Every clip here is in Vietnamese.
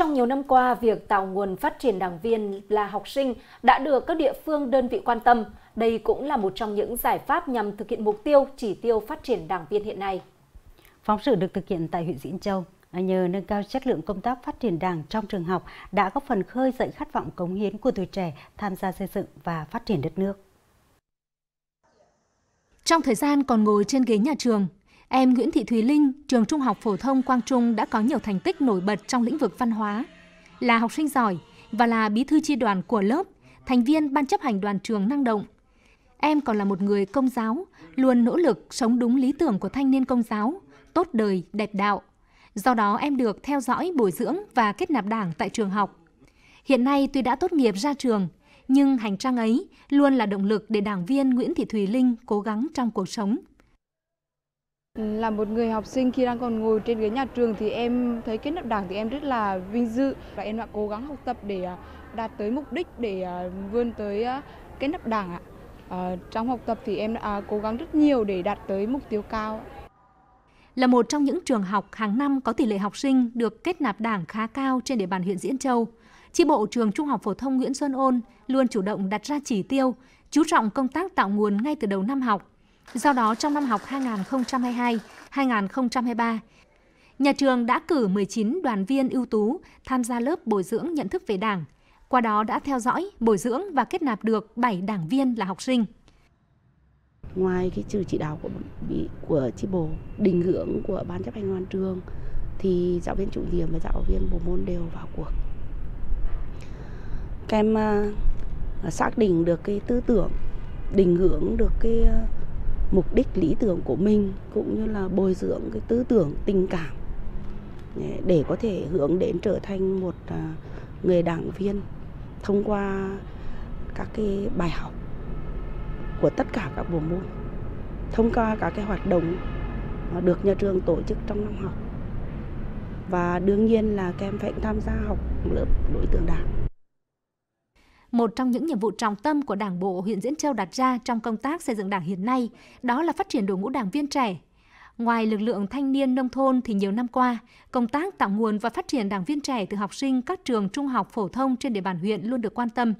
Trong nhiều năm qua, việc tạo nguồn phát triển đảng viên là học sinh đã được các địa phương đơn vị quan tâm. Đây cũng là một trong những giải pháp nhằm thực hiện mục tiêu, chỉ tiêu phát triển đảng viên hiện nay. Phóng sự được thực hiện tại huyện Diễn Châu nhờ nâng cao chất lượng công tác phát triển đảng trong trường học đã góp phần khơi dậy khát vọng cống hiến của tuổi trẻ tham gia xây dựng và phát triển đất nước. Trong thời gian còn ngồi trên ghế nhà trường, em Nguyễn Thị Thùy Linh, trường Trung học phổ thông Quang Trung đã có nhiều thành tích nổi bật trong lĩnh vực văn hóa. Là học sinh giỏi và là bí thư chi đoàn của lớp, thành viên ban chấp hành đoàn trường năng động. Em còn là một người công giáo, luôn nỗ lực sống đúng lý tưởng của thanh niên công giáo, tốt đời, đẹp đạo. Do đó em được theo dõi, bồi dưỡng và kết nạp đảng tại trường học. Hiện nay tuy đã tốt nghiệp ra trường, nhưng hành trang ấy luôn là động lực để đảng viên Nguyễn Thị Thùy Linh cố gắng trong cuộc sống. Ừ, là một người học sinh khi đang còn ngồi trên ghế nhà trường thì em thấy kết nạp đảng thì em rất là vinh dự và em đã cố gắng học tập để à, đạt tới mục đích để à, vươn tới à, kết nạp đảng ạ. À, trong học tập thì em đã cố gắng rất nhiều để đạt tới mục tiêu cao. Là một trong những trường học hàng năm có tỷ lệ học sinh được kết nạp đảng khá cao trên địa bàn huyện Diễn Châu, Chi bộ trường Trung học phổ thông Nguyễn Xuân Ôn luôn chủ động đặt ra chỉ tiêu, chú trọng công tác tạo nguồn ngay từ đầu năm học. Do đó, trong năm học 2022-2023, nhà trường đã cử 19 đoàn viên ưu tú tham gia lớp bồi dưỡng nhận thức về Đảng. Qua đó đã theo dõi, bồi dưỡng và kết nạp được 7 đảng viên là học sinh. Ngoài cái sự chỉ đạo của bị của chi bộ, định hướng của ban chấp hành đoàn trường thì giáo viên chủ nhiệm và giáo viên bộ môn đều vào cuộc các em uh, xác định được cái tư tưởng định hướng được cái uh, mục đích lý tưởng của mình cũng như là bồi dưỡng cái tư tưởng, tình cảm để có thể hướng đến trở thành một à, người đảng viên thông qua các cái bài học của tất cả các bộ môn, thông qua các cái hoạt động được nhà trường tổ chức trong năm học. Và đương nhiên là các em phải tham gia học lớp đối tượng đảng một trong những nhiệm vụ trọng tâm của Đảng bộ huyện Diễn Châu đặt ra trong công tác xây dựng Đảng hiện nay đó là phát triển đội ngũ đảng viên trẻ. Ngoài lực lượng thanh niên nông thôn thì nhiều năm qua, công tác tạo nguồn và phát triển đảng viên trẻ từ học sinh các trường trung học phổ thông trên địa bàn huyện luôn được quan tâm.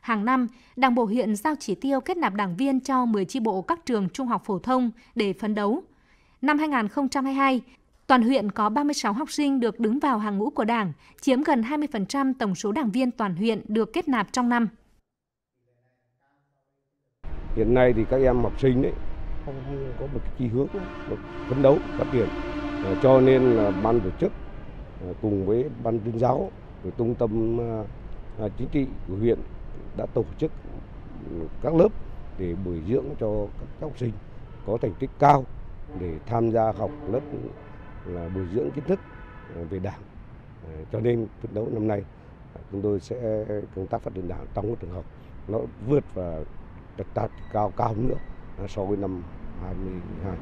Hàng năm, Đảng bộ huyện giao chỉ tiêu kết nạp đảng viên cho 10 chi bộ các trường trung học phổ thông để phấn đấu. Năm 2022, Toàn huyện có 36 học sinh được đứng vào hàng ngũ của Đảng, chiếm gần 20% tổng số đảng viên toàn huyện được kết nạp trong năm. Hiện nay thì các em học sinh đấy không, có một cái chi hướng một phấn đấu phát triển à, cho nên là ban tổ chức à, cùng với ban tuyên giáo của trung tâm à, chính trị của huyện đã tổ chức các lớp để bồi dưỡng cho các học sinh có thành tích cao để tham gia học lớp là bồi dưỡng kiến thức ờ, về đảng ờ, cho nên phấn đấu năm nay ờ, chúng tôi sẽ công tác phát triển đảng trong trường học nó vượt và đạt cao cao hơn nữa so với năm 2022.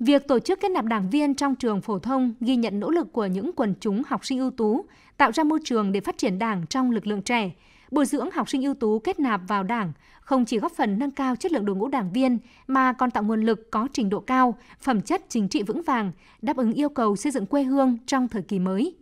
Việc tổ chức kết nạp đảng viên trong trường phổ thông ghi nhận nỗ lực của những quần chúng học sinh ưu tú, tạo ra môi trường để phát triển đảng trong lực lượng trẻ, bồi dưỡng học sinh ưu tú kết nạp vào đảng không chỉ góp phần nâng cao chất lượng đội ngũ đảng viên mà còn tạo nguồn lực có trình độ cao, phẩm chất chính trị vững vàng, đáp ứng yêu cầu xây dựng quê hương trong thời kỳ mới.